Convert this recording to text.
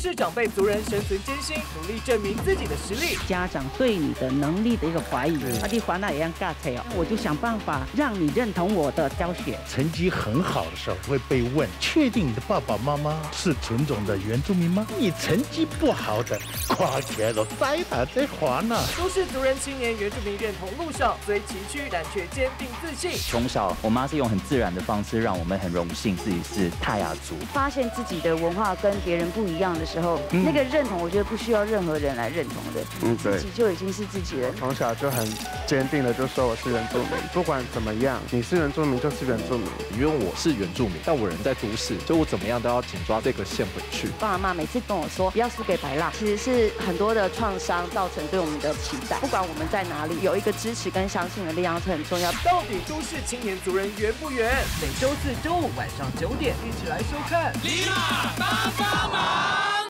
是长辈族人生存艰辛，努力证明自己的实力。家长对你的能力的一个怀疑，阿弟华那也样尬菜哦，我就想办法让你认同我的教学。成绩很好的时候会被问：确定你的爸爸妈妈是纯种的原住民吗？你成绩不好的，夸起来都栽打再华呢。都市族人青年原住民认同路上虽崎岖，但却坚定自信。从小，我妈是用很自然的方式，让我们很荣幸自己是泰雅族。发现自己的文化跟别人不一样的时候，那个认同，我觉得不需要任何人来认同的，嗯，对，自己就已经是自己人。从小就很坚定的就说我是原住民，不管怎么样，你是原住民就是原住民。因为我是原住民，但我人在都市，就我怎么样都要紧抓这个线回去。爸爸妈妈每次跟我说不要输给白浪，其实是很多的创伤造成对我们的期待。不管我们在哪里，有一个支持跟相信的力量是很重要。到底都市青年族人圆不圆？每周四、周五晚上九点，一起来收看《。